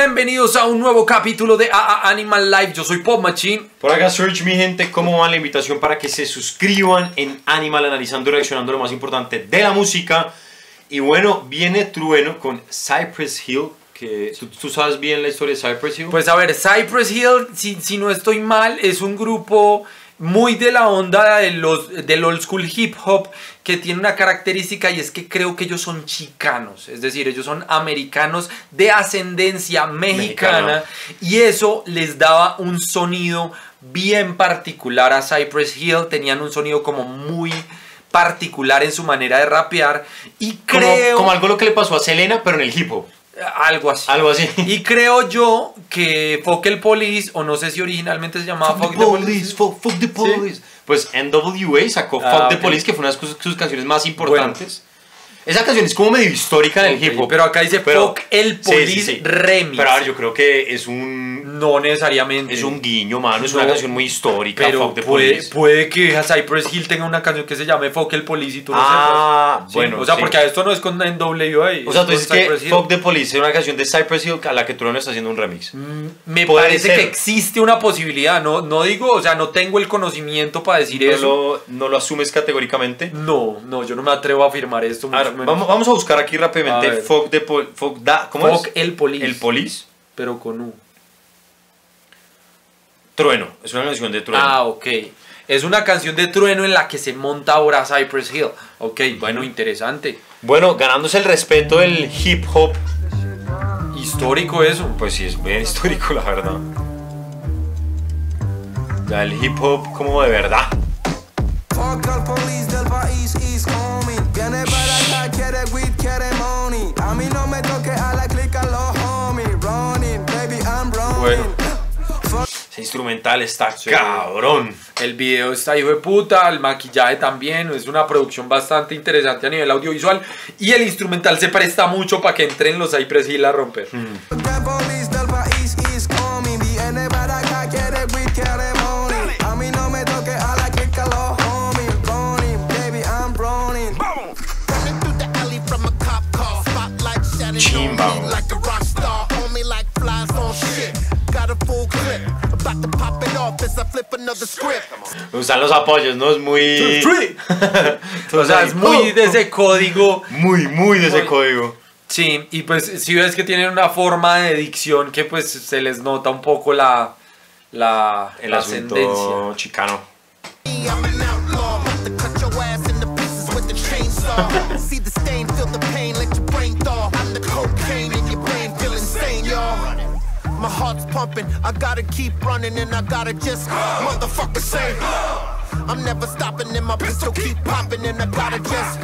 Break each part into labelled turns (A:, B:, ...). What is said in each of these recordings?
A: bienvenidos a un nuevo capítulo de AA Animal Life. Yo soy Pop Machine.
B: Por acá, Search, mi gente, ¿cómo va la invitación para que se suscriban en Animal, analizando y reaccionando lo más importante de la música? Y bueno, viene Trueno con Cypress Hill, que ¿tú, tú sabes bien la historia de Cypress Hill.
A: Pues a ver, Cypress Hill, si, si no estoy mal, es un grupo muy de la onda de los, del old school hip hop que tiene una característica y es que creo que ellos son chicanos, es decir, ellos son americanos de ascendencia mexicana, y eso les daba un sonido bien particular a Cypress Hill, tenían un sonido como muy particular en su manera de rapear. Y
B: como,
A: creo
B: como algo lo que le pasó a Selena, pero en el hip hop.
A: Algo así.
B: Algo así.
A: Y creo yo que Fuck el Police, o no sé si originalmente se llamaba Fuck, the Police.
B: fuck, fuck the police. Pues NWA sacó
A: Ah,
B: Fuck the. Police, que fue una de sus, sus canciones más importantes. Esa canción es como medio histórica en el
A: Ok,
B: hip hop.
A: pero acá dice Fuck el
B: sí,
A: Police
B: sí.
A: Remix.
B: Pero a ver, yo creo que es un,
A: No necesariamente.
B: es un guiño, mano. Es una
A: No,
B: canción muy histórica,
A: Pero
B: Fuck the
A: puede,
B: Police.
A: puede que Cypress Hill tenga una canción que se llame Fuck el Police y tú no
B: Ah,
A: sepas. Sí,
B: bueno,
A: O sea,
B: sí.
A: porque esto no es con NWA.
B: O sea, tú dices que
A: Hill.
B: Fuck the Police es una canción de Cypress Hill a la que Trueno está haciendo un remix.
A: Mm, Me parece
B: ser.
A: que existe una posibilidad. No, no digo, o sea, no tengo el conocimiento para decir
B: ¿No
A: eso.
B: lo, ¿No lo asumes categóricamente?
A: No, no, yo no me atrevo a afirmar esto.
B: A ver, vamos, vamos a buscar aquí
A: A
B: rápidamente
A: ver.
B: Fuck the. Fuck da, ¿Cómo
A: Fuck
B: es?
A: el Police.
B: El Police.
A: Pero con U.
B: Trueno. Es una canción de Trueno.
A: Ah, ok. Es una canción de trueno en la que se monta ahora Cypress Hill. Ok, bueno, interesante.
B: Bueno, ganándose el respeto del hip hop.
A: Histórico eso.
B: Pues sí, es bien histórico, la verdad. Ya el hip hop como de verdad. Instrumental está
A: Sí.
B: cabrón.
A: El video está hijo de puta, el maquillaje también, es una producción bastante interesante a nivel audiovisual y el instrumental se presta mucho para que entren los Cypress Hill a romper.
C: Fuck al
B: gustan los apoyos, ¿no? Es muy.
A: o sea, es muy de ese código.
B: Muy, muy de ese
A: Muy-
B: código.
A: Sí, y pues si ves que tienen una forma de dicción que pues se les nota un poco la, la,
B: El
A: la
B: asunto
A: ascendencia.
B: chicano.
D: My heart's pumping, I gotta keep running and I gotta just motherfucker say. I'm never stopping and my pistol keep popping and I gotta just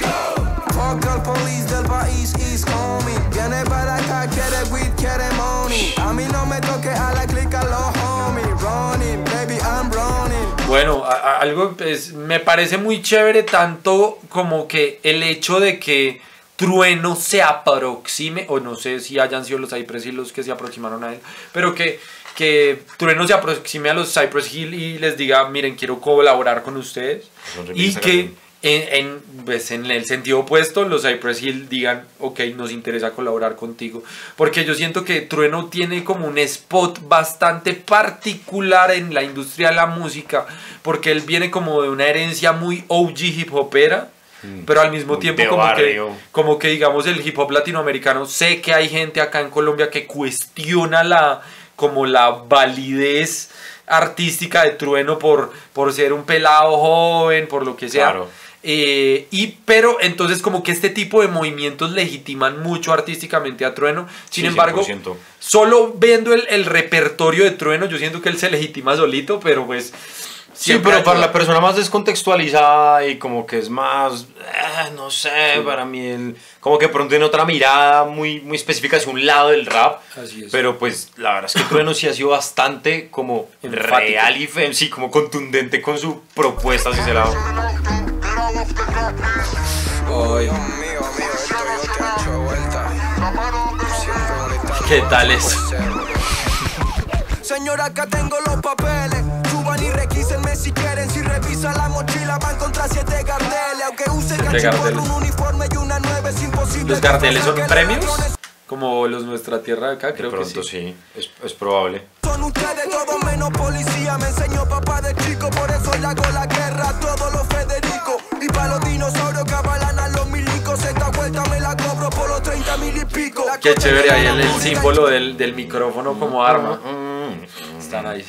C: Fuck al police del país is coming. Viene para acá, quiere weed, quiere money. A mí no me toque a la clica los homies. Running, baby, I'm running.
A: Bueno, a- a- algo pues, me parece muy chévere tanto como que el hecho de que Trueno se aproxime, o no sé si hayan sido los Cypress Hill los que se aproximaron a él, pero que, que Trueno se aproxime a los Cypress Hill y les diga, miren, quiero colaborar con ustedes.
B: Son
A: Y que en, en, pues, en el sentido opuesto, los Cypress Hill digan, ok, nos interesa colaborar contigo. Porque yo siento que Trueno tiene como un spot bastante particular en la industria de la música, porque él viene como de una herencia muy OG hip hopera. Pero al mismo tiempo como que, como que digamos el hip hop latinoamericano, sé que hay gente acá en Colombia que cuestiona la como la validez artística de Trueno por, por ser un pelado joven, por lo que sea.
B: Claro.
A: Eh, y pero entonces como que este tipo de movimientos legitiman mucho artísticamente a Trueno. Sin
B: Sí,
A: embargo,
B: 100%.
A: solo viendo el, el repertorio de Trueno, yo siento que él se legitima solito, pero pues...
B: Sí, pero para la persona más descontextualizada y como que es más, eh, no sé, para mí, el, como que pronto tiene otra mirada muy, muy específica hacia un lado del rap.
A: Así es.
B: Pero pues la verdad es que Trueno sí ha sido bastante como
A: Enfático.
B: real y fe- sí, como contundente con su propuesta hacia ese lado.
A: Ay. ¿Qué tal es?
C: Señora, acá tengo los papeles. Y requísenme si quieren. Si revisa la mochila, van contra siete carteles. Aunque use
A: Siete
C: cachiporro,
A: carteles.
C: un uniforme y una nueve, es imposible.
A: ¿Los carteles son
C: que
A: premios? como los Nuestra Tierra de acá,
B: De
A: creo que
B: pronto
A: sí.
B: sí, es, es probable.
C: Son ustedes todo menos policía, me enseñó papá de chico, por eso le hago la guerra a todos los Federico. Y para los dinosaurios que avalan a los milicos, esta vuelta me la cobro por los 30 mil y pico.
A: Qué chévere ahí el, el símbolo del, del micrófono como arma.
B: Mm.
A: Están ahí.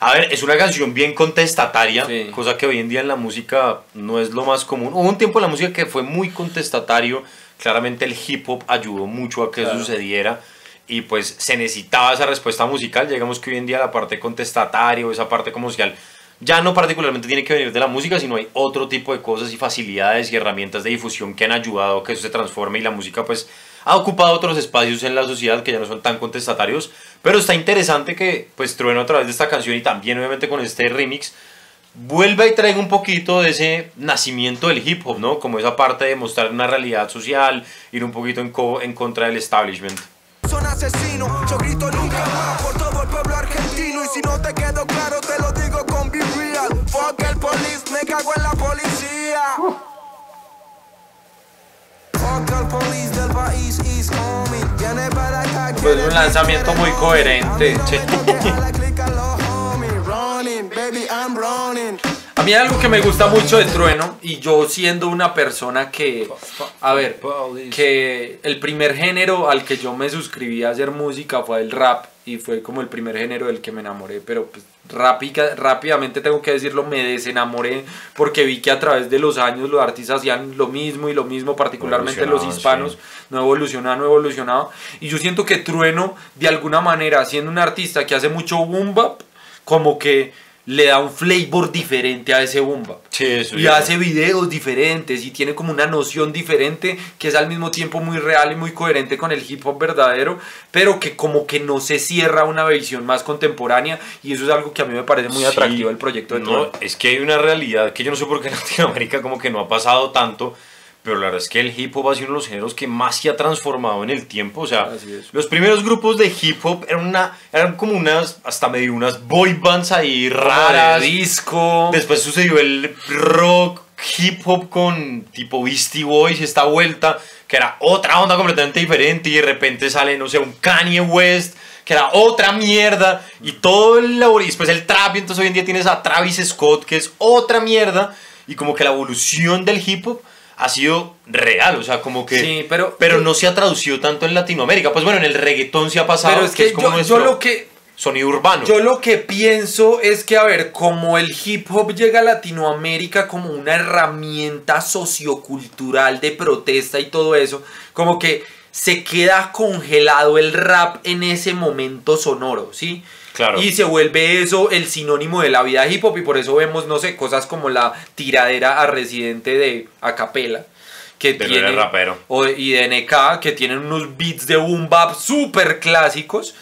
B: A ver, es una canción bien contestataria,
A: Sí.
B: cosa que hoy en día en la música no es lo más común. Hubo un tiempo en la música que fue muy contestatario, claramente el hip hop ayudó mucho a que
A: Claro.
B: sucediera y pues se necesitaba esa respuesta musical. Llegamos que hoy en día la parte contestataria o esa parte comercial ya no particularmente tiene que venir de la música, sino hay otro tipo de cosas y facilidades y herramientas de difusión que han ayudado a que eso se transforme y la música pues ha ocupado otros espacios en la sociedad que ya no son tan contestatarios, pero está interesante que pues Trueno a través de esta canción y también obviamente con este remix vuelva y traiga un poquito de ese nacimiento del hip hop, ¿no? Como esa parte de mostrar una realidad social, ir un poquito en, co- en contra del establishment.
C: Son asesinos, yo grito nunca más por todo el pueblo argentino. Y si no te quedó claro, te lo digo con Be Real. Fuck el police, me cago en la policía. Fuck el police del país, is homie.
A: Pues un lanzamiento muy coherente.
C: mí
A: algo que me gusta mucho de Trueno, y yo siendo una persona que, a ver, que el primer género al que yo me suscribí a hacer música fue el rap, y fue como el primer género del que me enamoré, pero pues rápidamente tengo que decirlo, me desenamoré porque vi que a través de los años los artistas hacían lo mismo y lo mismo, particularmente los hispanos,
B: sí.
A: no evolucionaba, no evolucionaba, y yo siento que Trueno, de alguna manera, siendo un artista que hace mucho boom bap, como que le da un flavor diferente a ese boom bap.
B: Sí, eso
A: Y hace videos diferentes y tiene como una noción diferente que es al mismo tiempo muy real y muy coherente con el hip hop verdadero, pero que como que no se cierra una visión más contemporánea y eso es algo que a mí me parece muy
B: Sí,
A: atractivo del proyecto de
B: no, es que hay una realidad que yo no sé por qué en Latinoamérica como que no ha pasado tanto, pero la verdad es que el hip hop ha sido uno de los géneros que más se ha transformado en el tiempo. O sea, los primeros grupos de hip hop eran, una, eran como unas, hasta medio unas boy bands ahí raras.
A: de disco.
B: Después sucedió el rock, hip hop con tipo Beastie Boys, esta vuelta, que era otra onda completamente diferente y de repente sale, no sé, un Kanye West, que era otra mierda y todo el y después el trap y entonces hoy en día tienes a Travis Scott, que es otra mierda y como que la evolución del hip hop ha sido real, o sea, como que...
A: Sí, pero-
B: pero no se ha traducido tanto en Latinoamérica. Pues bueno, en el reggaetón se ha pasado,
A: pero es que,
B: como
A: yo,
B: nuestro
A: yo lo que
B: sonido urbano.
A: Yo lo que pienso es que, a ver, como el hip hop llega a Latinoamérica como una herramienta sociocultural de protesta y todo eso, como que se queda congelado el rap en ese momento sonoro, ¿sí?
B: Claro.
A: Y se vuelve eso el sinónimo de la vida hip hop y por eso vemos, no sé, cosas como la tiradera a Residente de Acapela. Que
B: De
A: tiene,
B: Rapero.
A: o- y de NK, que tienen unos beats de boom bap súper clásicos.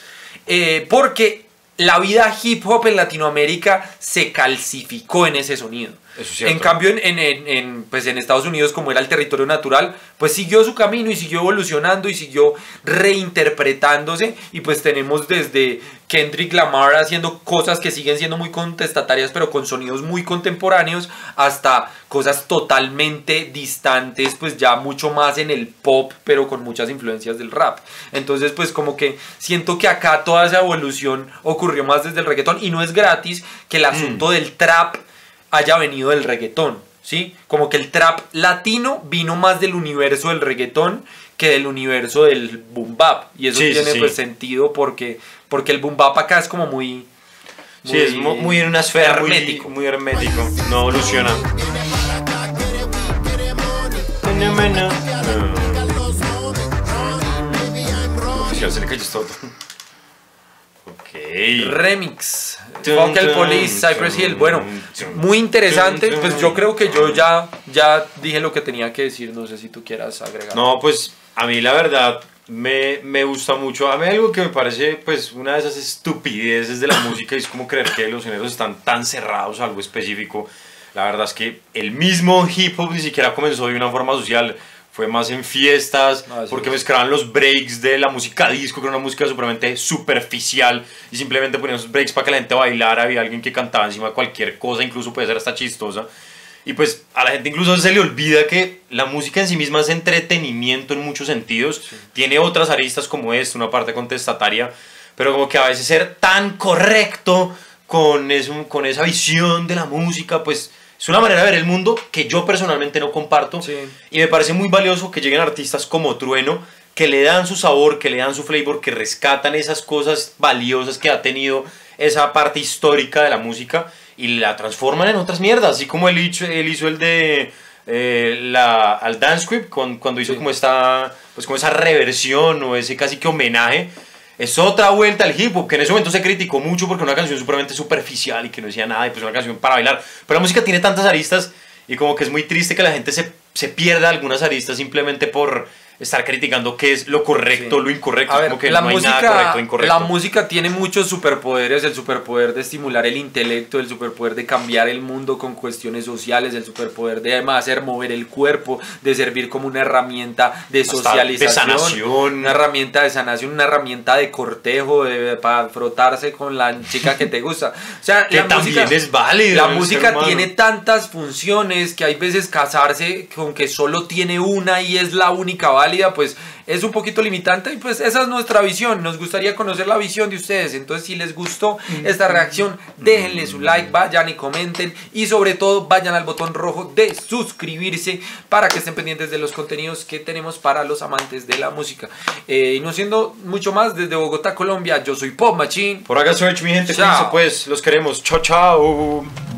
A: Eh, porque la vida hip hop en Latinoamérica se calcificó en ese sonido.
B: Es
A: en cambio, en, en- en- pues en Estados Unidos, como era el territorio natural, pues siguió su camino y siguió evolucionando y siguió reinterpretándose. Y pues tenemos desde Kendrick Lamar haciendo cosas que siguen siendo muy contestatarias, pero con sonidos muy contemporáneos, hasta cosas totalmente distantes, pues ya mucho más en el pop, pero con muchas influencias del rap. Entonces, pues como que siento que acá toda esa evolución ocurrió más desde el reggaetón y no es gratis que el asunto del trap haya venido del reggaetón, ¿sí? Como que el trap latino vino más del universo del reggaetón que del universo del boom bap. Y eso
B: Sí,
A: tiene
B: sí.
A: pues sentido porque, porque el boom bap acá es como muy...
B: Sí, es mu- muy en una esfera
A: hermético.
B: Muy, muy hermético. No evoluciona. Oficial, se le cayó todo. Ok.
A: Remix.
B: Tun,
A: Police, Cypress Hill. Bueno, muy interesante. Pues yo creo que yo ya, ya dije lo que tenía que decir. No sé si tú quieras agregar.
B: No, pues a mí la verdad me, me gusta mucho. A mí algo que me parece pues una de esas estupideces de la música es como creer que los géneros están tan cerrados a algo específico. La verdad es que el mismo hip hop ni siquiera comenzó de una forma social. Fue más en fiestas,
A: Así
B: porque mezclaban los breaks de la música disco, que era una música supremamente superficial, y simplemente ponían esos breaks para que la gente bailara, había alguien que cantaba encima de cualquier cosa, incluso puede ser hasta chistosa. Y pues a la gente incluso se le olvida que la música en sí misma es entretenimiento en muchos sentidos. Tiene otras aristas como esta, una parte contestataria, pero como que a veces ser tan correcto con, eso, con esa visión de la música, pues es una manera de ver el mundo que yo personalmente no comparto.
A: Sí.
B: Y me parece muy valioso que lleguen artistas como Trueno, que le dan su sabor, que le dan su flavor, que rescatan esas cosas valiosas que ha tenido esa parte histórica de la música y la transforman en otras mierdas. Así como él hizo, él hizo el de eh, la, al Dance Script, cuando hizo
A: Sí.
B: como esta, pues como esa reversión o ese casi que homenaje. Es otra vuelta al hip hop, que en ese momento se criticó mucho porque una canción supremamente superficial y que no decía nada y pues una canción para bailar. Pero la música tiene tantas aristas y como que es muy triste que la gente se, se pierda algunas aristas simplemente por estar criticando qué es lo correcto,
A: Sí.
B: lo incorrecto.
A: A ver,
B: como que
A: la,
B: no hay
A: música,
B: nada correcto incorrecto.
A: la música tiene muchos superpoderes, el superpoder de estimular el intelecto, el superpoder de cambiar el mundo con cuestiones sociales, el superpoder de además hacer mover el cuerpo, de servir como una herramienta de socialización,
B: de sanación.
A: una herramienta de sanación, una herramienta de cortejo, de, para frotarse con la chica que te gusta. O sea,
B: Que
A: la
B: también
A: música,
B: es válido
A: La música
B: humano.
A: tiene tantas funciones que hay veces casarse con que solo tiene una y es la única válida, pues es un poquito limitante y pues esa es nuestra visión. Nos gustaría conocer la visión de ustedes. Entonces, si les gustó esta reacción, déjenle su like, vayan y comenten y sobre todo vayan al botón rojo de suscribirse para que estén pendientes de los contenidos que tenemos para los amantes de la música. Eh, y no siendo mucho más, desde Bogotá, Colombia, yo soy Pop Machine.
B: Por acá Search, mi gente,
A: Chao.
B: pues, los queremos. Chao, chao.